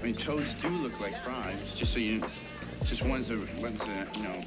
I mean, toads do look like frogs, just so you, just one's a, one's a, you know,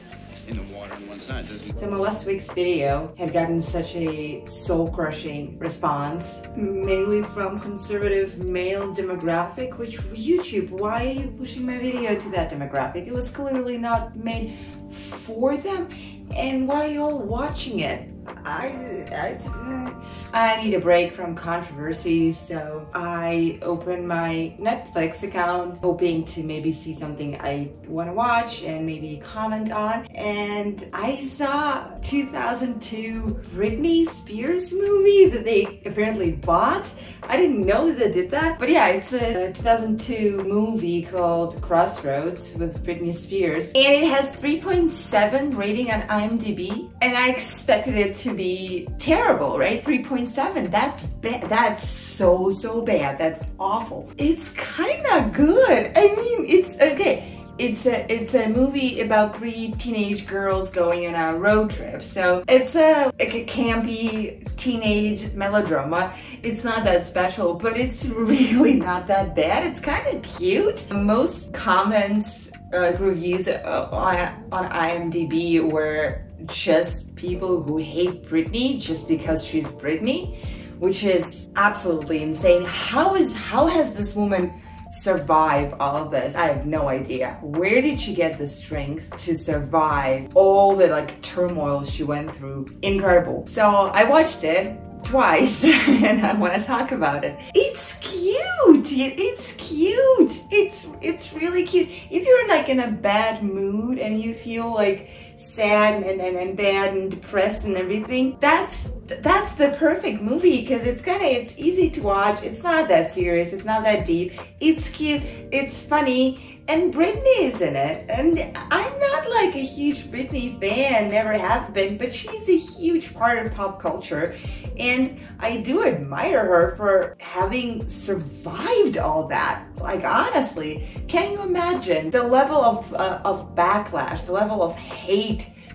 in the water and one's not. Doesn't. So my last week's video had gotten such a soul-crushing response, mainly from conservative male demographic, which YouTube, why are you pushing my video to that demographic? It was clearly not made for them. And why are you all watching it? I, I, I need a break from controversies, so I opened my Netflix account hoping to maybe see something I want to watch and maybe comment on. And I saw 2002 Britney Spears movie that they apparently bought. I didn't know that they did that, but yeah, it's a 2002 movie called Crossroads with Britney Spears, and it has 3.7 rating on IMDb, and I expected it to be terrible, right? 3.7. That's bad. That's so, so bad. That's awful. It's kind of good. I mean, it's okay. It's a it's a movie about three teenage girls going on a road trip. So it's a like a campy teenage melodrama. It's not that special, but it's really not that bad. It's kind of cute. Most comments uh, reviews on on IMDb were just people who hate Britney just because she's Britney, which is absolutely insane. How is how has this woman survive all of this? I have no idea. Where did she get the strength to survive all the like turmoil she went through? Incredible. So I watched it twice and I want to talk about it. It's cute. It's cute. It's it's really cute. If you're like in a bad mood and you feel like sad and, and, and bad and depressed and everything, that's that's the perfect movie because it's kind of it's easy to watch. It's not that serious. It's not that deep. It's cute. It's funny and Britney is in it. And I'm not like a huge Britney fan, never have been, but she's a huge part of pop culture. And I do admire her for having survived all that. Like honestly, can you imagine the level of, uh, of backlash, the level of hate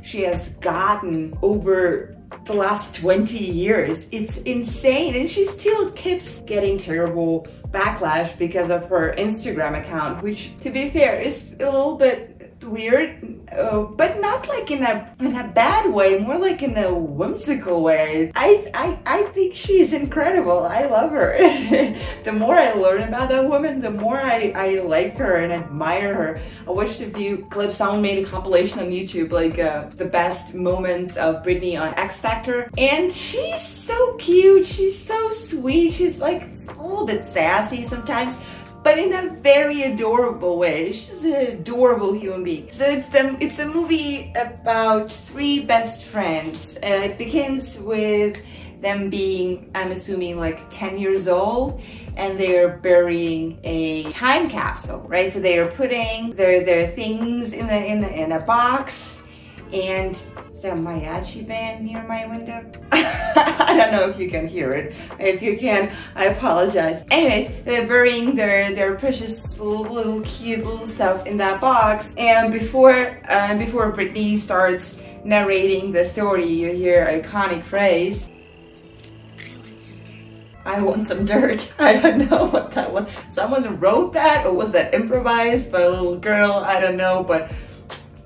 she has gotten over the last 20 years. It's insane. And she still keeps getting terrible backlash because of her Instagram account, which to be fair is a little bit weird, uh, but not like in a in a bad way, more like in a whimsical way. I I I think she's incredible. I love her. the more I learn about that woman, the more I I like her and admire her. I watched a few clips. Someone made a compilation on YouTube, like uh, the best moments of Britney on X Factor, and she's so cute. She's so sweet. She's like a little bit sassy sometimes but in a very adorable way. She's an adorable human being. So it's the it's a movie about three best friends. Uh, it begins with them being, I'm assuming, like 10 years old, and they're burying a time capsule, right? So they are putting their their things in the in the, in a box, and a mariachi band near my window? I don't know if you can hear it. If you can, I apologize. Anyways, they're burying their, their precious little, cute little stuff in that box. And before, uh, before Britney starts narrating the story, you hear iconic phrase, I want some dirt. I don't know what that was. Someone wrote that or was that improvised by a little girl? I don't know, but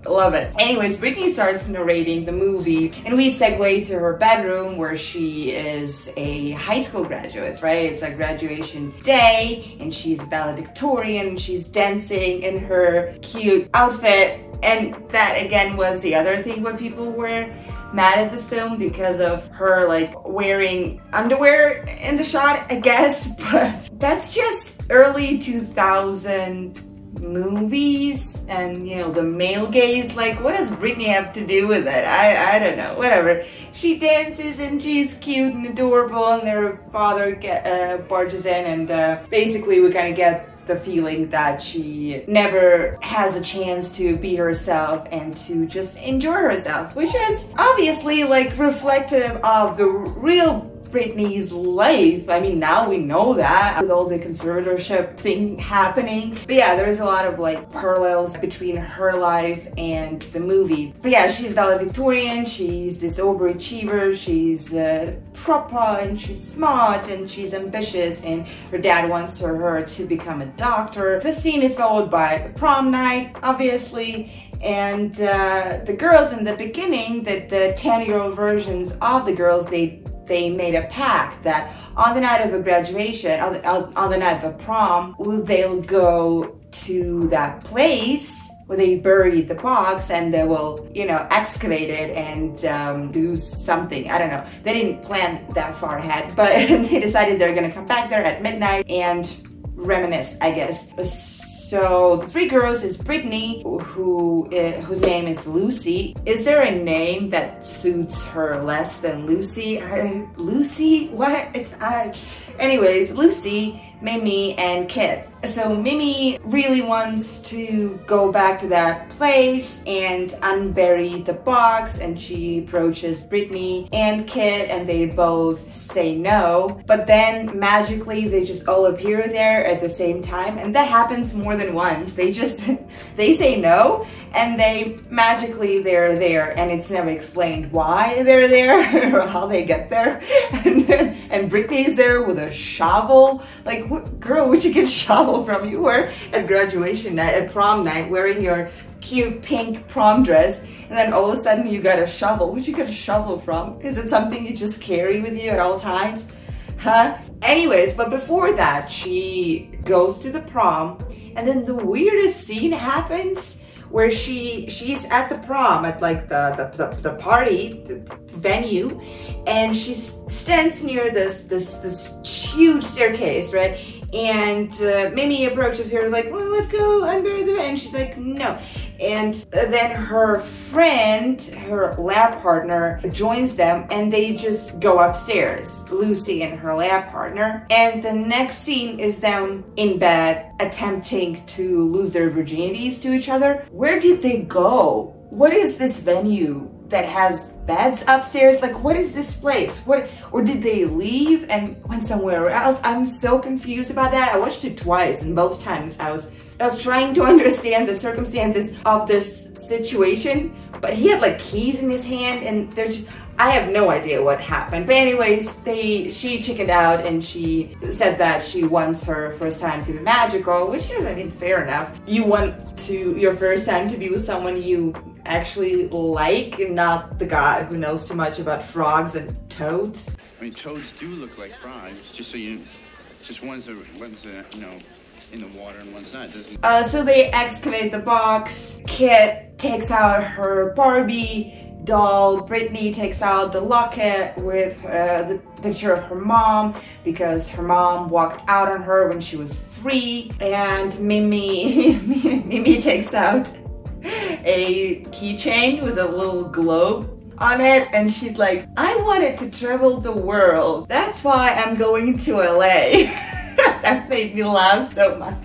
Love it. Anyways, Britney starts narrating the movie and we segue to her bedroom where she is a high school graduate, right? It's a graduation day and she's valedictorian. She's dancing in her cute outfit. And that again was the other thing where people were mad at this film because of her like wearing underwear in the shot, I guess. But that's just early 2000 movies and you know the male gaze like what does Britney have to do with it I, I don't know. Whatever. She dances and she's cute and adorable and their father get, uh, barges in and uh, basically we kind of get the feeling that she never has a chance to be herself and to just enjoy herself which is obviously like reflective of the real Britney's life. I mean, now we know that with all the conservatorship thing happening. But yeah, there's a lot of like parallels between her life and the movie. But yeah, she's valedictorian, she's this overachiever, she's uh, proper and she's smart and she's ambitious and her dad wants her, her to become a doctor. The scene is followed by the prom night, obviously, and uh, the girls in the beginning, the, the 10 year old versions of the girls, they they made a pact that on the night of the graduation, on the, on the night of the prom, they'll go to that place where they buried the box and they will, you know, excavate it and um, do something. I don't know. They didn't plan that far ahead, but they decided they're gonna come back there at midnight and reminisce, I guess. So the three girls is Britney, who uh, whose name is Lucy. Is there a name that suits her less than Lucy? I, Lucy? What? It's I. Anyways, Lucy, Mimi, and Kit. So Mimi really wants to go back to that place and unbury the box and she approaches Britney and Kit and they both say no. But then magically they just all appear there at the same time and that happens more than once. They just, they say no and they magically they're there and it's never explained why they're there or how they get there. And, and Britney's there with a shovel. Like, what, girl, where'd you get a shovel from? You were at graduation night, at prom night, wearing your cute pink prom dress and then all of a sudden you got a shovel. Where'd you get a shovel from? Is it something you just carry with you at all times? Huh? Anyways, but before that, she goes to the prom and then the weirdest scene happens where she she's at the prom at like the the, the, the party the venue and she stands near this this this huge staircase right and uh, Mimi approaches her like, well, let's go under the. And she's like, no. And then her friend, her lab partner, joins them and they just go upstairs, Lucy and her lab partner. And the next scene is them in bed attempting to lose their virginities to each other. Where did they go? What is this venue that has beds upstairs? Like, what is this place? What, or did they leave and went somewhere else? I'm so confused about that. I watched it twice and both times I was, I was trying to understand the circumstances of this situation, but he had like keys in his hand and there's, I have no idea what happened. But anyways, they, she chickened out and she said that she wants her first time to be magical, which is, I mean, fair enough. You want to, your first time to be with someone you actually like, not the guy who knows too much about frogs and toads. I mean, toads do look like frogs, just so you, just one's a, one's a, you know, in the water and one's not. Doesn't. Uh, so they excavate the box. Kit takes out her Barbie doll. Britney takes out the locket with uh, the picture of her mom because her mom walked out on her when she was three. And Mimi, Mimi takes out a keychain with a little globe on it and she's like, I wanted to travel the world. That's why I'm going to LA. that made me laugh so much.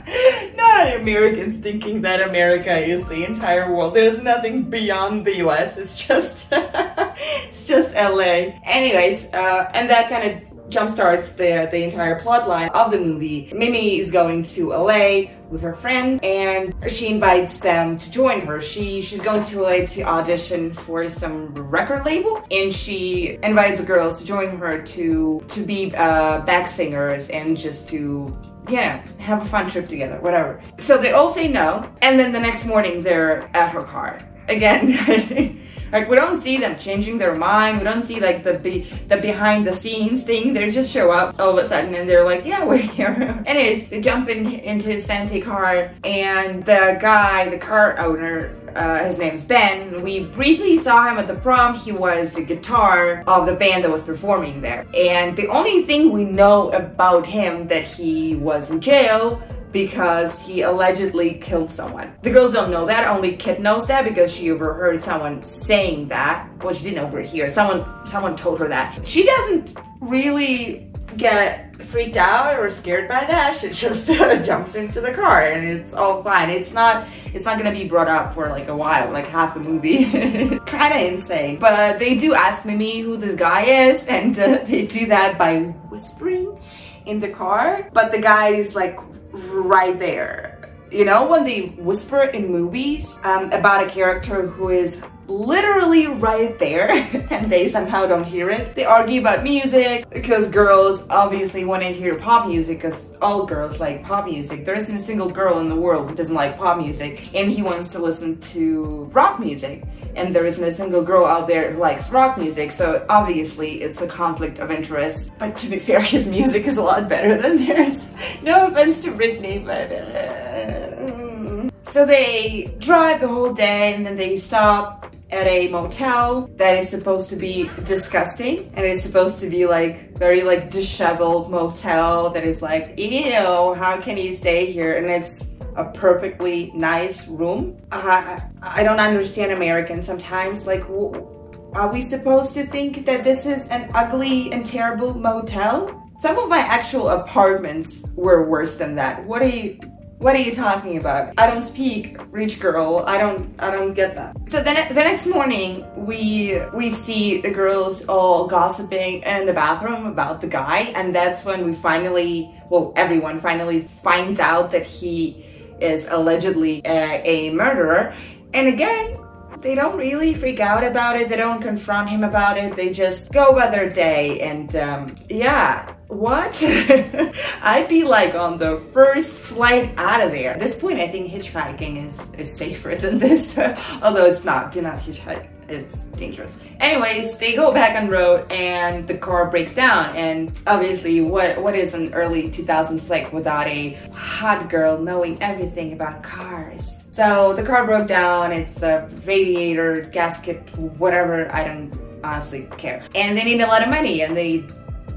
Not Americans thinking that America is the entire world. There's nothing beyond the US. It's just, it's just LA. Anyways, uh, and that kind of jumpstarts the, the entire plotline of the movie. Mimi is going to LA with her friend and she invites them to join her. She She's going to LA to audition for some record label and she invites the girls to join her to, to be uh, back singers and just to yeah, have a fun trip together, whatever. So they all say no, and then the next morning they're at her car. Again, Like we don't see them changing their mind. We don't see like the be the behind the scenes thing. They just show up all of a sudden and they're like, yeah, we're here. Anyways, they jump in into his fancy car and the guy, the car owner, uh, his name's Ben. We briefly saw him at the prom. He was the guitar of the band that was performing there. And the only thing we know about him that he was in jail because he allegedly killed someone. The girls don't know that, only Kit knows that because she overheard someone saying that. Well, she didn't overhear, someone, someone told her that. She doesn't really get freaked out or scared by that, she just uh, jumps into the car and it's all fine. It's not it's not gonna be brought up for like a while, like half a movie. kind of insane. But they do ask Mimi who this guy is and uh, they do that by whispering in the car. But the guy is like right there. You know, when they whisper in movies um, about a character who is literally right there and they somehow don't hear it. They argue about music because girls obviously want to hear pop music because all girls like pop music. There isn't a single girl in the world who doesn't like pop music and he wants to listen to rock music and there isn't a single girl out there who likes rock music so obviously it's a conflict of interest but to be fair his music is a lot better than theirs. No offense to Britney but uh... so they drive the whole day and then they stop at a motel that is supposed to be disgusting and it's supposed to be like very like disheveled motel that is like ew how can you stay here? And it's a perfectly nice room. Uh, I don't understand Americans sometimes like are we supposed to think that this is an ugly and terrible motel? Some of my actual apartments were worse than that. What are you what are you talking about? I don't speak rich girl. I don't I don't get that. So then the next morning we we see the girls all gossiping in the bathroom about the guy and that's when we finally well everyone finally finds out that he is allegedly a, a murderer. And again, they don't really freak out about it. They don't confront him about it. They just go about their day. And um, yeah, what? I'd be like on the first flight out of there. At this point, I think hitchhiking is, is safer than this, although it's not. Do not hitchhike. It's dangerous. Anyways, they go back on road and the car breaks down. And obviously, what, what is an early 2000 flick without a hot girl knowing everything about cars? So the car broke down, it's the radiator, gasket, whatever, I don't honestly care. And they need a lot of money and they,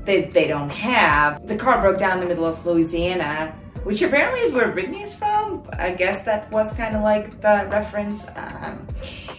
they, they don't have. The car broke down in the middle of Louisiana, which apparently is where Britney is from. I guess that was kind of like the reference. Um,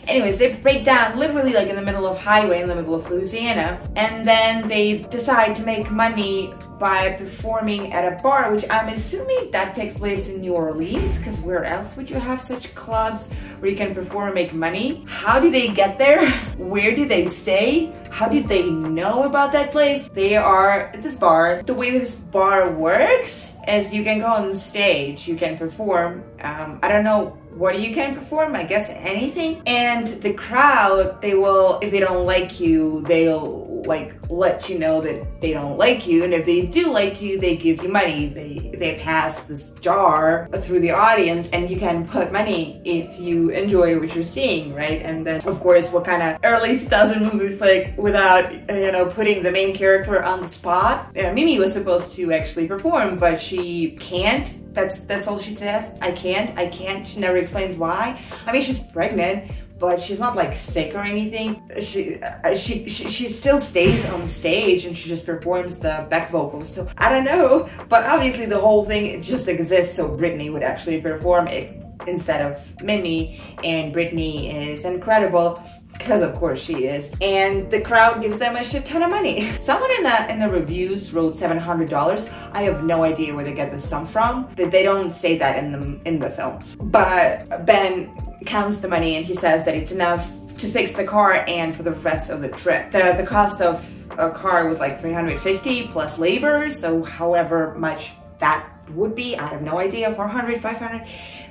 anyways, they break down literally like in the middle of highway in the middle of Louisiana. And then they decide to make money by performing at a bar, which I'm assuming that takes place in New Orleans, because where else would you have such clubs where you can perform and make money? How do they get there? Where do they stay? How did they know about that place? They are at this bar. The way this bar works is you can go on stage, you can perform. Um, I don't know what you can perform, I guess anything. And the crowd, they will, if they don't like you, they'll like let you know that they don't like you and if they do like you they give you money. They they pass this jar through the audience and you can put money if you enjoy what you're seeing right? And then of course what kind of early 2000 movie flick without you know putting the main character on the spot. Uh, Mimi was supposed to actually perform but she can't. That's that's all she says. I can't I can't. She never explains why. I mean she's pregnant but she's not like sick or anything. She, uh, she, she, she still stays on stage and she just performs the back vocals. So I don't know, but obviously the whole thing just exists so Britney would actually perform it instead of Mimi and Britney is incredible because of course she is and the crowd gives them a shit ton of money someone in the in the reviews wrote $700 i have no idea where they get this sum from that they don't say that in the in the film but ben counts the money and he says that it's enough to fix the car and for the rest of the trip. The, the cost of a car was like 350 plus labor, so however much that would be, I have no idea, 400, 500,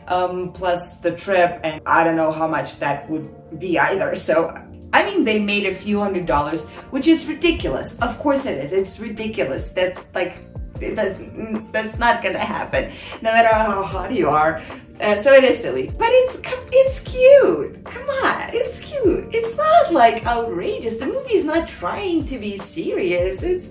um, plus the trip, and I don't know how much that would be either. So, I mean, they made a few hundred dollars, which is ridiculous. Of course it is, it's ridiculous. That's like, that, that's not gonna happen, no matter how hot you are. Uh, so it is silly, but it's it's cute. Come on, it's cute. It's not like outrageous. The movie is not trying to be serious. It's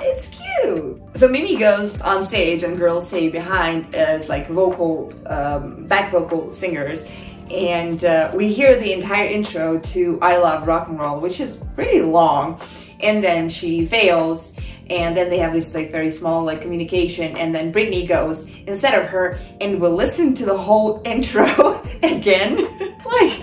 it's cute. So Mimi goes on stage and girls stay behind as like vocal, um, back vocal singers. And uh, we hear the entire intro to I Love Rock and Roll, which is pretty long. And then she fails and then they have this like very small like communication and then Britney goes instead of her and will listen to the whole intro again. Like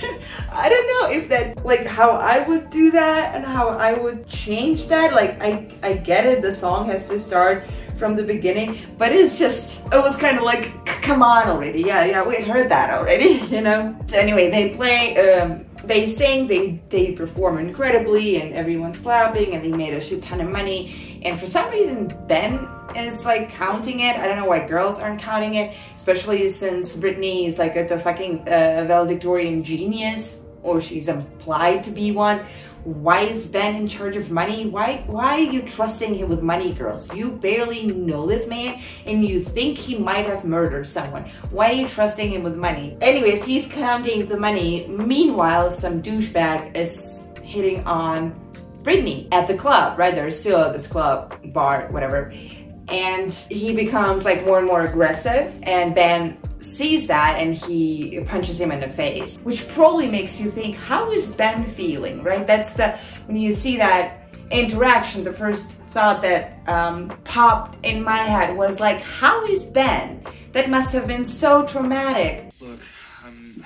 I don't know if that like how I would do that and how I would change that. Like I I get it the song has to start from the beginning but it's just it was kind of like come on already. Yeah yeah we heard that already you know? So anyway they play um they sing, they they perform incredibly, and everyone's clapping, and they made a shit ton of money. And for some reason, Ben is like counting it. I don't know why girls aren't counting it, especially since Britney is like a, fucking uh, valedictorian genius, or she's implied to be one. Why is Ben in charge of money? Why why are you trusting him with money, girls? You barely know this man and you think he might have murdered someone. Why are you trusting him with money? Anyways, he's counting the money. Meanwhile, some douchebag is hitting on Britney at the club, right? They're still at this club, bar, whatever. And he becomes like more and more aggressive and Ben sees that and he punches him in the face, which probably makes you think, how is Ben feeling, right? That's the, when you see that interaction, the first thought that um, popped in my head was like, how is Ben? That must have been so traumatic. Look, I'm,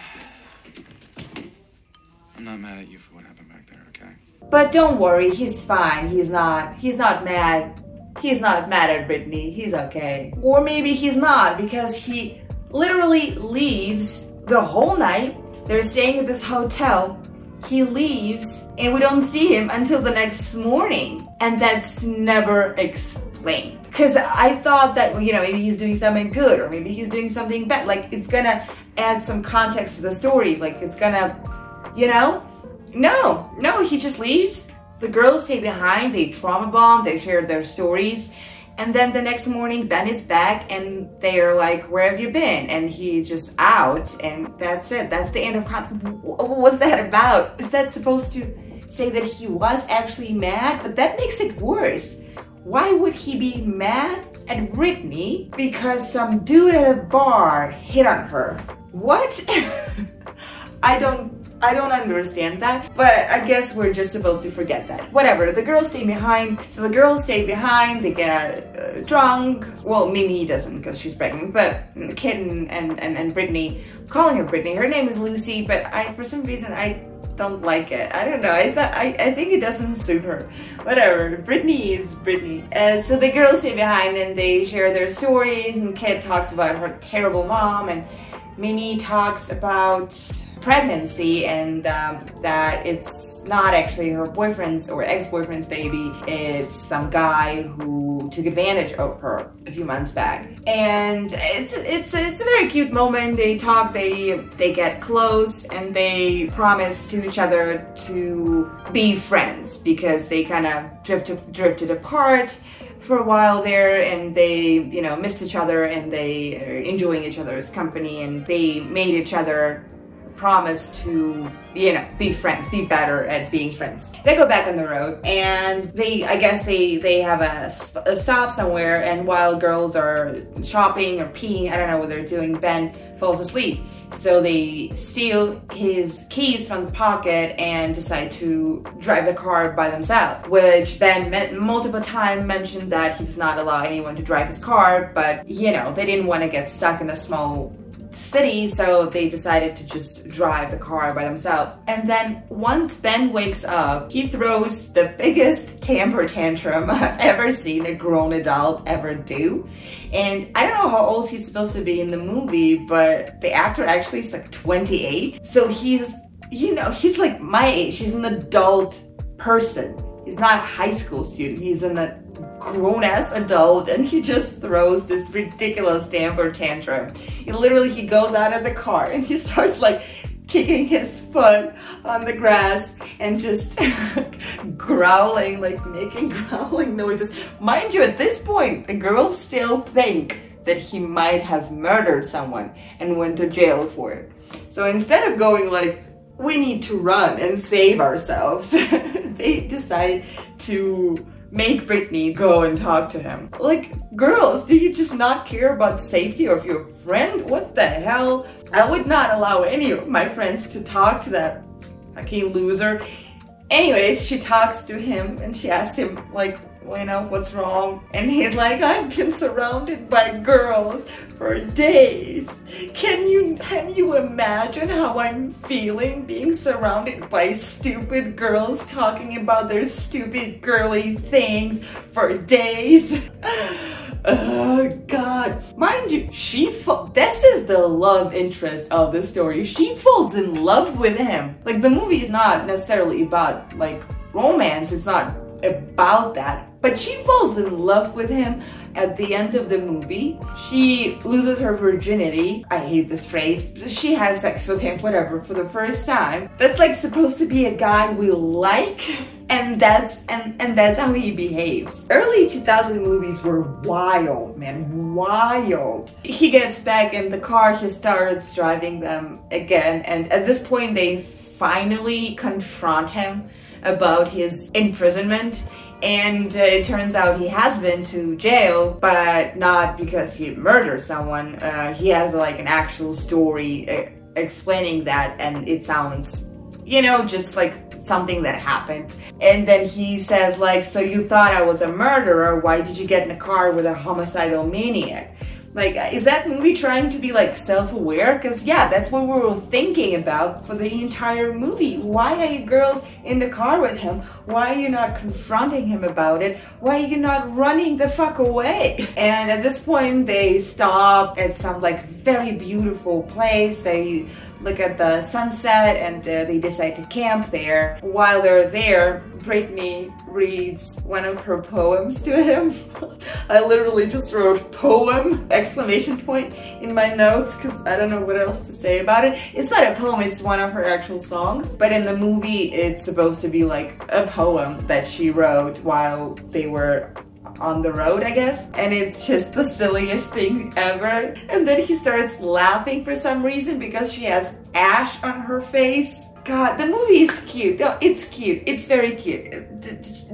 I'm not mad at you for what happened back there, okay? But don't worry, he's fine. He's not, he's not mad. He's not mad at Britney. He's okay. Or maybe he's not because he literally leaves the whole night. They're staying at this hotel. He leaves and we don't see him until the next morning. And that's never explained. Because I thought that, you know, maybe he's doing something good or maybe he's doing something bad. Like, it's gonna add some context to the story. Like, it's gonna, you know? No, no, he just leaves. The girls stay behind. They trauma bond. They share their stories. And then the next morning, Ben is back and they're like, where have you been? And he just out and that's it. That's the end of con- What was that about? Is that supposed to say that he was actually mad? But that makes it worse. Why would he be mad at Britney because some dude at a bar hit on her? What? I don't I don't understand that, but I guess we're just supposed to forget that. Whatever, the girls stay behind. So the girls stay behind, they get uh, drunk. Well, Mimi doesn't because she's pregnant, but Kit and, and, and, and Britney, calling her Britney, her name is Lucy, but I, for some reason, I don't like it. I don't know. I thought I, I think it doesn't suit her. Whatever. Britney is Britney. Uh, so the girls stay behind and they share their stories. And Kit talks about her terrible mom, and Mimi talks about pregnancy and um, that it's not actually her boyfriend's or ex-boyfriend's baby. It's some guy who took advantage of her a few months back. And it's it's it's a very cute moment. They talk, they they get close, and they promise to each other to be friends because they kind of drifted drifted apart for a while there and they you know missed each other and they are enjoying each other's company and they made each other promise to, you know, be friends, be better at being friends. They go back on the road and they, I guess they, they have a, a stop somewhere and while girls are shopping or peeing, I don't know what they're doing, Ben falls asleep. So they steal his keys from the pocket and decide to drive the car by themselves, which Ben multiple times mentioned that he does not allow anyone to drive his car, but you know, they didn't want to get stuck in a small city, so they decided to just drive the car by themselves. And then once Ben wakes up, he throws the biggest temper tantrum I've ever seen a grown adult ever do. And I don't know how old he's supposed to be in the movie, but the actor actually is like 28. So he's, you know, he's like my age. He's an adult person. He's not a high school student. He's an grown-ass adult and he just throws this ridiculous temper tantrum. He literally, he goes out of the car and he starts like kicking his foot on the grass and just growling, like making growling noises. Mind you, at this point, the girls still think that he might have murdered someone and went to jail for it. So instead of going like, we need to run and save ourselves, they decide to make Britney go and talk to him. Like, girls, do you just not care about the safety of your friend? What the hell? I would not allow any of my friends to talk to that fucking loser. Anyways, she talks to him and she asks him, like, you know, what's wrong? And he's like, I've been surrounded by girls for days. Can you, can you imagine how I'm feeling being surrounded by stupid girls talking about their stupid girly things for days? Oh God! Mind you, she this is the love interest of the story. She falls in love with him. Like the movie is not necessarily about like romance. It's not about that. But she falls in love with him at the end of the movie. She loses her virginity. I hate this phrase. She has sex with him, whatever, for the first time. That's like supposed to be a guy we like. And that's and and that's how he behaves. Early 2000 movies were wild, man, wild. He gets back in the car, he starts driving them again, and at this point they finally confront him about his imprisonment. And uh, it turns out he has been to jail but not because he murdered someone. Uh, he has like an actual story uh, explaining that and it sounds you know just like something that happened. And then he says like so you thought i was a murderer? Why did you get in a car with a homicidal maniac like, is that movie trying to be like self-aware? Because yeah, that's what we were thinking about for the entire movie. Why are you girls in the car with him? Why are you not confronting him about it? Why are you not running the fuck away? And at this point, they stop at some like very beautiful place. They look at the sunset and uh, they decide to camp there. While they're there, Britney reads one of her poems to him. I literally just wrote poem exclamation point in my notes because I don't know what else to say about it. It's not a poem, it's one of her actual songs. But in the movie, it's supposed to be like a poem that she wrote while they were on the road, I guess. And it's just the silliest thing ever. And then he starts laughing for some reason because she has ash on her face. God, the movie is cute. No, it's cute. It's very cute.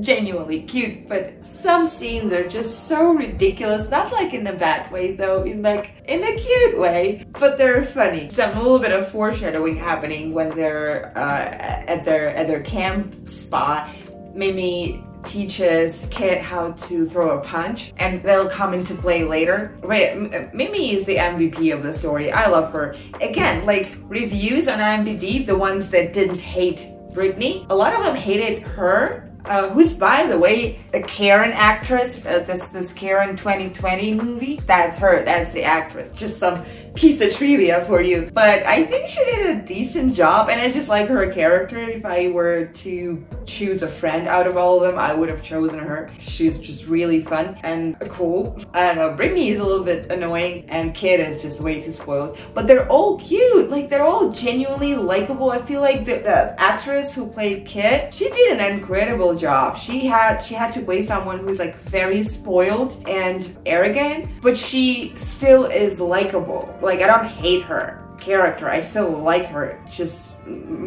Genuinely cute. But some scenes are just so ridiculous. Not like in a bad way though, in like in a cute way. But they're funny. Some little bit of foreshadowing happening when they're uh, at their at their camp spot. Mimi teaches Kit how to throw a punch and they'll come into play later. Right, Mimi is the MVP of the story. I love her. Again, like reviews on IMDb, the ones that didn't hate Britney, a lot of them hated her uh, who's by the way the Karen actress, uh, this this Karen 2020 movie. That's her, that's the actress. Just some piece of trivia for you. But I think she did a decent job and I just like her character. If I were to choose a friend out of all of them, I would have chosen her. She's just really fun and cool. I don't know, Britney is a little bit annoying and Kit is just way too spoiled. But they're all cute. Like they're all genuinely likable. I feel like the, the actress who played Kit, she did an incredible job. She had she had to play someone who's like very spoiled and arrogant, but she still is likable. Like I don't hate her character. I still like her just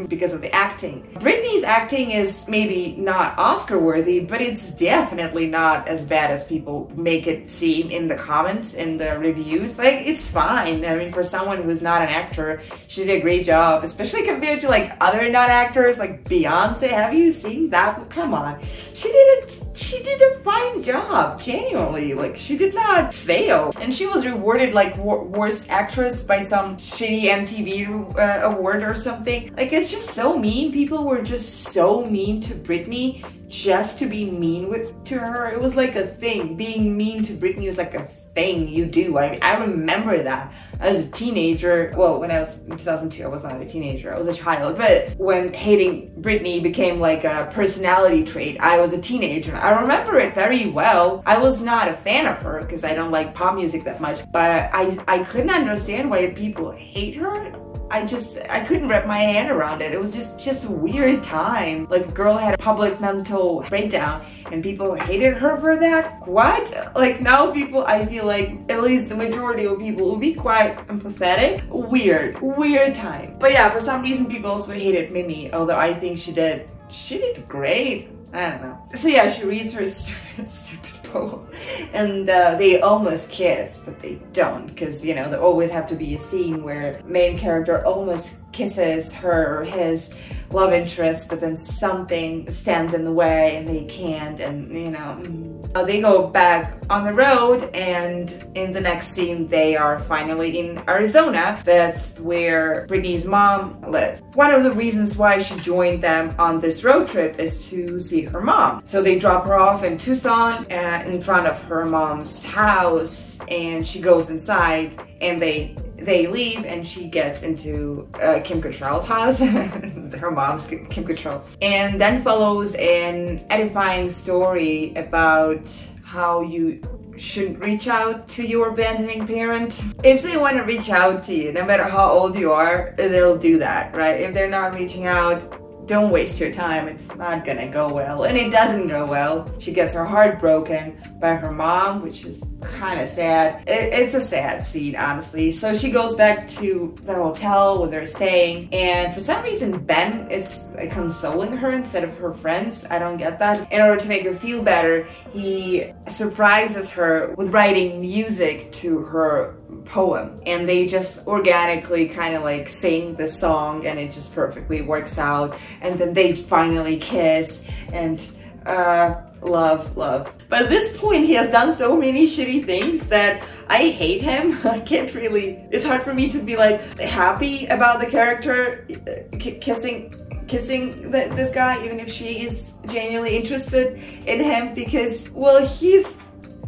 because of the acting. Britney's acting is maybe not Oscar worthy, but it's definitely not as bad as people make it seem in the comments, in the reviews. Like, it's fine. I mean, for someone who's not an actor, she did a great job, especially compared to like other non-actors like Beyonce. Have you seen that? Come on. She did it. She did a fine job, genuinely. Like, she did not fail. And she was rewarded like worst actress by some shitty MTV uh, award or something. Like, it's just so mean. People were just so mean to Britney just to be mean with to her. It was like a thing. Being mean to Britney was like a thing you do. I, I remember that as a teenager. Well, when I was in 2002, I was not a teenager. I was a child. But when hating Britney became like a personality trait, I was a teenager. I remember it very well. I was not a fan of her because I don't like pop music that much. But I, I couldn't understand why people hate her I just, I couldn't wrap my hand around it. It was just, just a weird time. Like a girl had a public mental breakdown and people hated her for that. What? Like now people, I feel like at least the majority of people will be quite empathetic. Weird, weird time. But yeah, for some reason people also hated Mimi, although I think she did, she did great. I don't know. So yeah, she reads her stupid, stupid poem. And uh, they almost kiss, but they don't, because, you know, there always have to be a scene where main character almost kisses her or his love interest, but then something stands in the way and they can't, and you know, uh, they go back on the road, and in the next scene, they are finally in Arizona. That's where Britney's mom lives. One of the reasons why she joined them on this road trip is to see her mom. So they drop her off in Tucson uh, in front of her mom's house, and she goes inside, and they they leave and she gets into uh, Kim Cattrall's house, her mom's Kim Cattrall, and then follows an edifying story about how you shouldn't reach out to your abandoning parent. If they want to reach out to you, no matter how old you are, they'll do that, right? If they're not reaching out, don't waste your time. It's not gonna go well. And it doesn't go well. She gets her heart broken by her mom, which is kind of sad. It, it's a sad scene, honestly. So she goes back to the hotel where they're staying. And for some reason, Ben is consoling her instead of her friends. I don't get that. In order to make her feel better, he surprises her with writing music to her poem and they just organically kind of like sing the song and it just perfectly works out and then they finally kiss and uh love love. But at this point he has done so many shitty things that i hate him. I can't really it's hard for me to be like happy about the character uh, kissing kissing the, this guy even if she is genuinely interested in him because well he's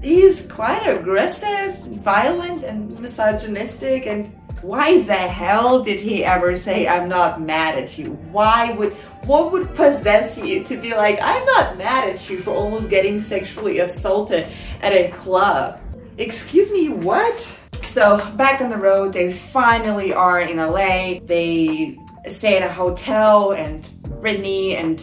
he's quite aggressive, violent, and misogynistic. And why the hell did he ever say, I'm not mad at you? Why would, what would possess you to be like, I'm not mad at you for almost getting sexually assaulted at a club? Excuse me, what? So back on the road, they finally are in LA. They stay in a hotel and Britney and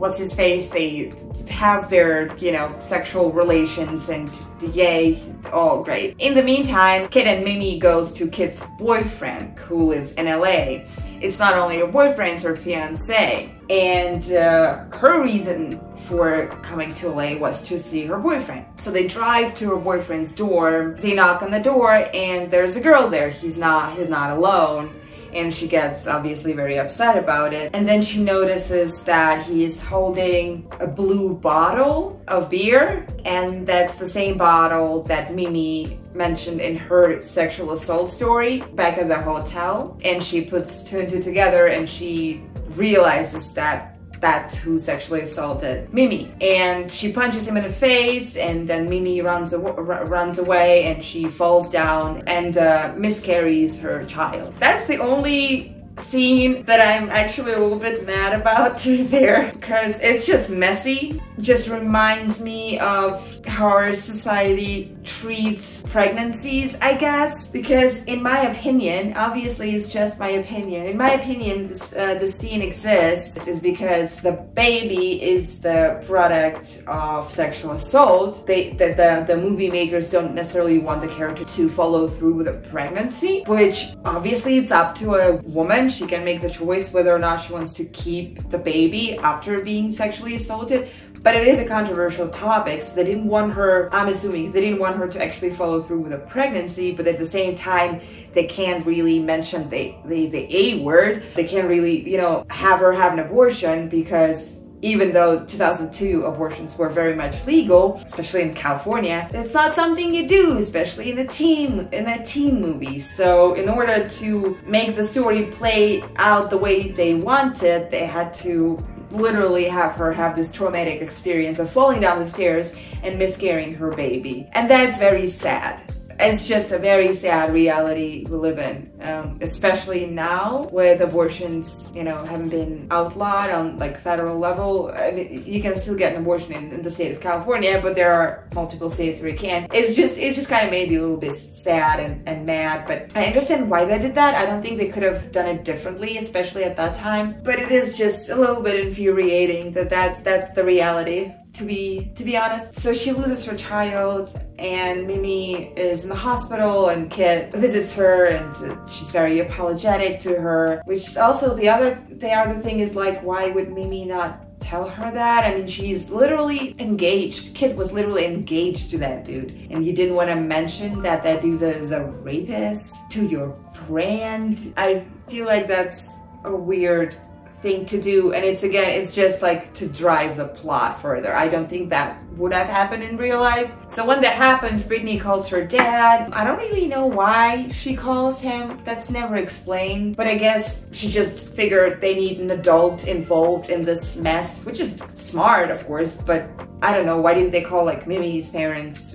what's his face, they have their, you know, sexual relations and yay, all great. In the meantime, Kit and Mimi goes to Kit's boyfriend who lives in LA. It's not only her boyfriend, it's her fiance. And uh, her reason for coming to LA was to see her boyfriend. So they drive to her boyfriend's door, they knock on the door, and there's a girl there. He's not, he's not alone and she gets obviously very upset about it. And then she notices that he is holding a blue bottle of beer and that's the same bottle that Mimi mentioned in her sexual assault story back at the hotel. And she puts two and two together and she realizes that that's who sexually assaulted Mimi. And she punches him in the face and then Mimi runs, runs away and she falls down and uh, miscarries her child. That's the only scene that I'm actually a little bit mad about there because it's just messy. Just reminds me of our society treats pregnancies, I guess. Because in my opinion, obviously it's just my opinion, in my opinion, this, uh, the scene exists is because the baby is the product of sexual assault. They, the, the, the movie makers don't necessarily want the character to follow through with a pregnancy, which obviously it's up to a woman. She can make the choice whether or not she wants to keep the baby after being sexually assaulted but it is a controversial topic, so they didn't want her, I'm assuming, they didn't want her to actually follow through with a pregnancy, but at the same time, they can't really mention the, the, the A word. They can't really, you know, have her have an abortion because even though 2002 abortions were very much legal, especially in California, it's not something you do, especially in a teen in a teen movie. So in order to make the story play out the way they wanted, they had to literally have her have this traumatic experience of falling down the stairs and miscarrying her baby. And that's very sad it's just a very sad reality we live in, um, especially now with abortions, you know, haven't been outlawed on like federal level. I mean, you can still get an abortion in, in, the state of California, but there are multiple states where you can. It's just, it just kind of made me a little bit sad and, and mad, but I understand why they did that. I don't think they could have done it differently, especially at that time, but it is just a little bit infuriating that that's, that's the reality to be to be honest. So she loses her child and Mimi is in the hospital and Kit visits her and she's very apologetic to her, which also the other the other thing is like why would Mimi not tell her that. I mean, she's literally engaged. Kit was literally engaged to that dude. And you didn't want to mention that that dude is a rapist to your friend. I feel like that's a weird thing to do and it's again it's just like to drive the plot further. I don't think that would have happened in real life so when that happens britney calls her dad i don't really know why she calls him that's never explained but i guess she just figured they need an adult involved in this mess which is smart of course but I don't know, why didn't they call like Mimi's parents?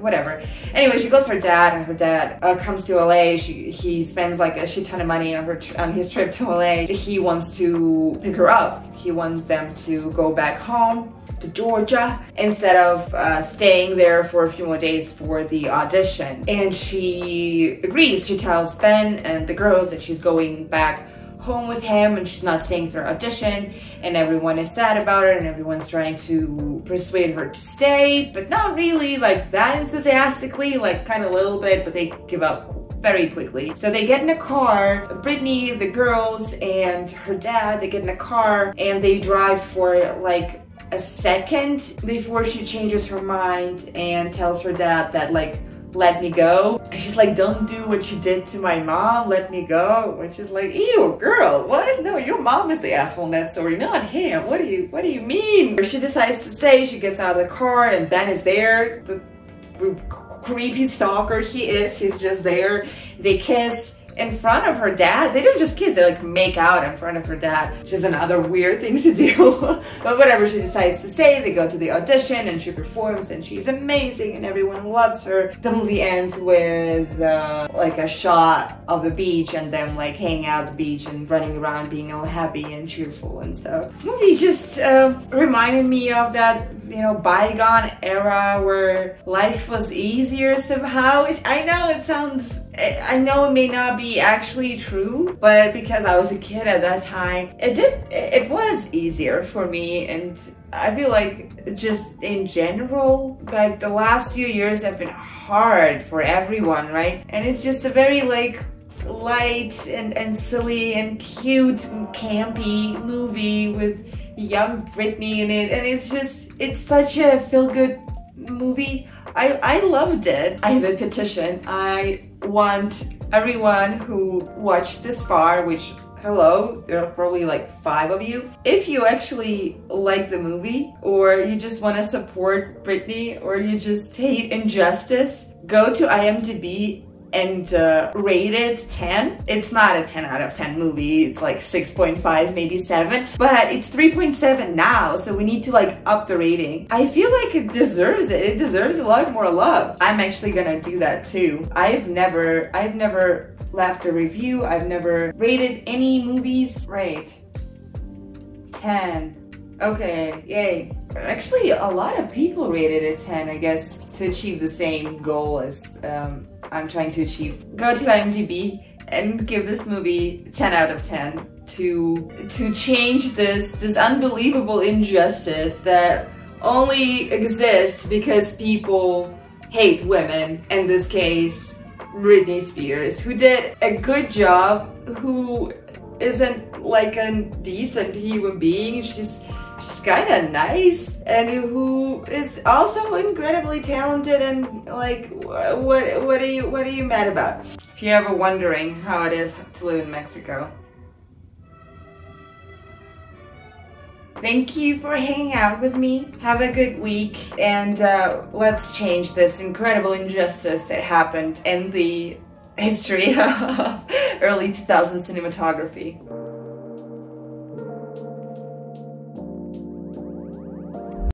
Whatever. Anyway, she to her dad and her dad uh, comes to LA. She, he spends like a shit ton of money on her on his trip to LA. He wants to pick her up. He wants them to go back home to Georgia instead of uh, staying there for a few more days for the audition. And she agrees. She tells Ben and the girls that she's going back home with him and she's not staying through audition and everyone is sad about it and everyone's trying to persuade her to stay but not really like that enthusiastically like kind of a little bit but they give up very quickly. So they get in a car, Britney, the girls, and her dad, they get in a car and they drive for like a second before she changes her mind and tells her dad that like let me go. She's like, don't do what you did to my mom, let me go. Which is like, ew, girl, what? No, your mom is the asshole in that story, not him. What do you, what do you mean? She decides to stay, she gets out of the car and Ben is there. The creepy stalker he is, he's just there. They kiss in front of her dad. They don't just kiss, they like make out in front of her dad, which is another weird thing to do. but whatever, she decides to say, they go to the audition and she performs and she's amazing and everyone loves her. The movie ends with uh, like a shot of the beach and them like hanging out at the beach and running around being all happy and cheerful and stuff. The movie just uh, reminded me of that you know, bygone era where life was easier somehow. I know it sounds, I know it may not be actually true, but because I was a kid at that time, it did, it was easier for me. And I feel like just in general, like the last few years have been hard for everyone, right? And it's just a very like light and, and silly and cute and campy movie with young Britney in it and it's just it's such a feel-good movie I, I loved it I have a petition I want everyone who watched this far which hello there are probably like five of you. If you actually like the movie or you just want to support Britney or you just hate injustice go to IMDb and uh, rated 10. It's not a 10 out of 10 movie. It's like 6.5, maybe 7. But it's 3.7 now, so we need to like up the rating. I feel like it deserves it. It deserves a lot more love. I'm actually gonna do that too. I've never, I've never left a review. I've never rated any movies. Right. 10. Okay, yay. Actually, a lot of people rated it 10, I guess, to achieve the same goal as um, I'm trying to achieve. Go to IMDb and give this movie 10 out of 10 to to change this this unbelievable injustice that only exists because people hate women in this case Britney Spears who did a good job who isn't like a decent human being she's she's kind of nice and who is also incredibly talented and like what what are you what are you mad about if you're ever wondering how it is to live in Mexico Thank you for hanging out with me. Have a good week and uh, let's change this incredible injustice that happened in the history of early 2000 cinematography.